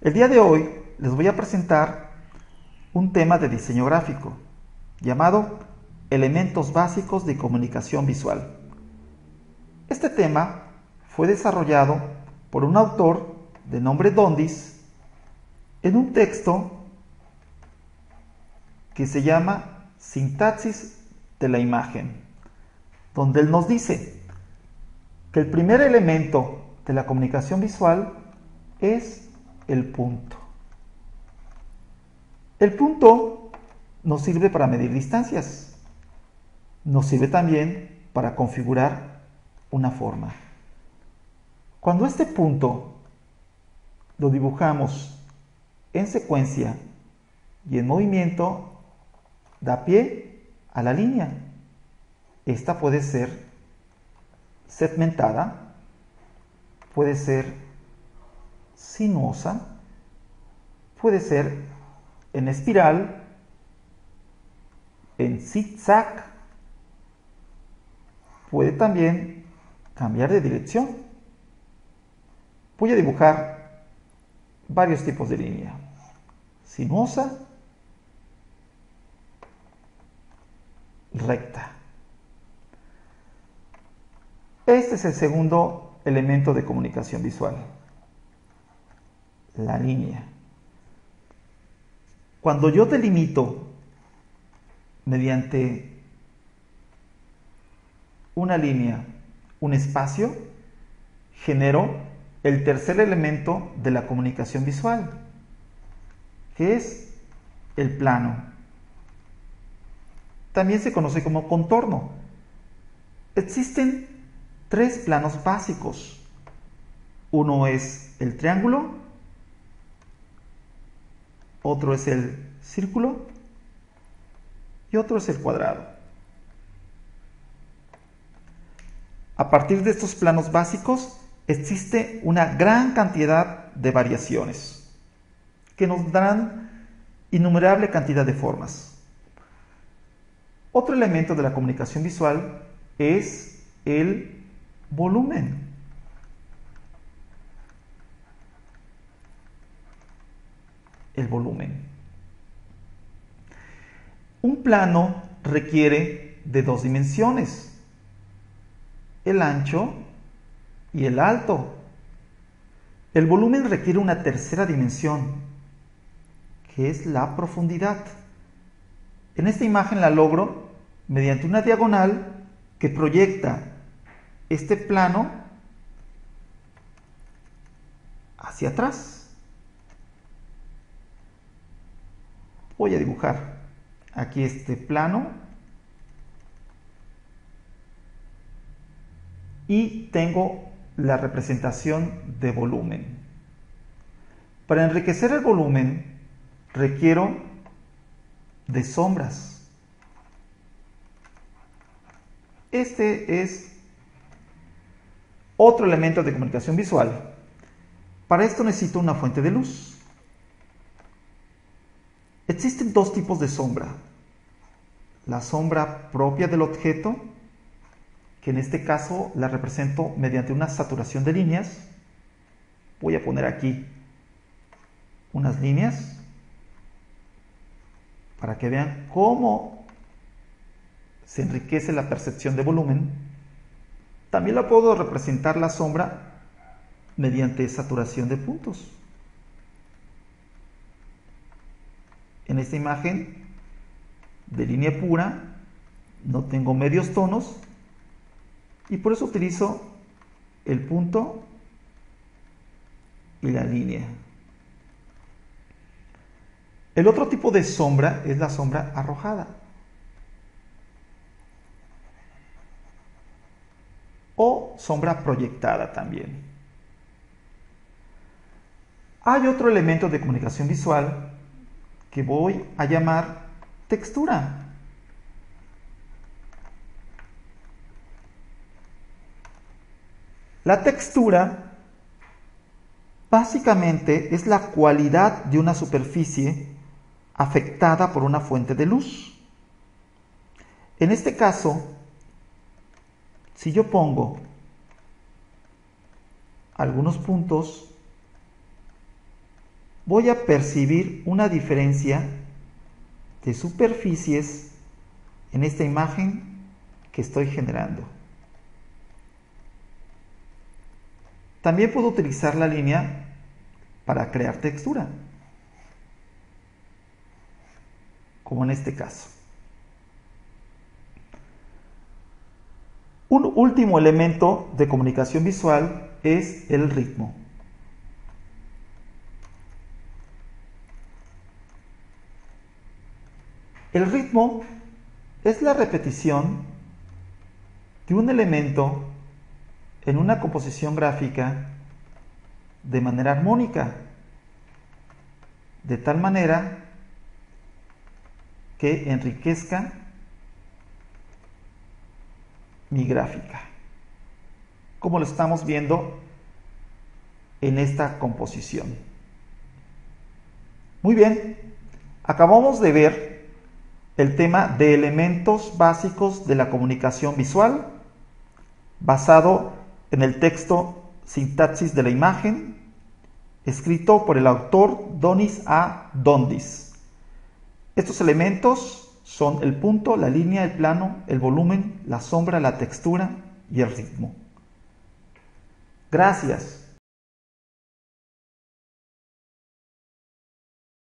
El día de hoy les voy a presentar un tema de diseño gráfico llamado Elementos básicos de comunicación visual. Este tema fue desarrollado por un autor de nombre Dondis en un texto que se llama Sintaxis de la imagen, donde él nos dice que el primer elemento de la comunicación visual es el punto. El punto nos sirve para medir distancias, nos sirve también para configurar una forma. Cuando este punto lo dibujamos en secuencia y en movimiento, da pie a la línea. Esta puede ser segmentada, puede ser sinuosa, puede ser en espiral, en zigzag, puede también cambiar de dirección. Voy a dibujar varios tipos de línea. Sinuosa, recta. Este es el segundo elemento de comunicación visual, la línea. Cuando yo delimito mediante una línea un espacio, genero el tercer elemento de la comunicación visual, que es el plano. También se conoce como contorno. Existen tres planos básicos. Uno es el triángulo, otro es el círculo y otro es el cuadrado. A partir de estos planos básicos existe una gran cantidad de variaciones que nos darán innumerable cantidad de formas. Otro elemento de la comunicación visual es el volumen. El volumen. Un plano requiere de dos dimensiones, el ancho y el alto. El volumen requiere una tercera dimensión, que es la profundidad. En esta imagen la logro mediante una diagonal que proyecta este plano hacia atrás. Voy a dibujar aquí este plano y tengo la representación de volumen. Para enriquecer el volumen requiero de sombras. Este es otro elemento de comunicación visual. Para esto necesito una fuente de luz. Existen dos tipos de sombra. La sombra propia del objeto, que en este caso la represento mediante una saturación de líneas. Voy a poner aquí unas líneas para que vean cómo se enriquece la percepción de volumen. También la puedo representar la sombra mediante saturación de puntos. En esta imagen de línea pura no tengo medios tonos y por eso utilizo el punto y la línea. El otro tipo de sombra es la sombra arrojada. O sombra proyectada también. Hay otro elemento de comunicación visual voy a llamar textura. La textura básicamente es la cualidad de una superficie afectada por una fuente de luz. En este caso, si yo pongo algunos puntos voy a percibir una diferencia de superficies en esta imagen que estoy generando. También puedo utilizar la línea para crear textura, como en este caso. Un último elemento de comunicación visual es el ritmo. El ritmo es la repetición de un elemento en una composición gráfica de manera armónica, de tal manera que enriquezca mi gráfica, como lo estamos viendo en esta composición. Muy bien, acabamos de ver el tema de elementos básicos de la comunicación visual, basado en el texto Sintaxis de la imagen, escrito por el autor Donis A. Dondis. Estos elementos son el punto, la línea, el plano, el volumen, la sombra, la textura y el ritmo. Gracias.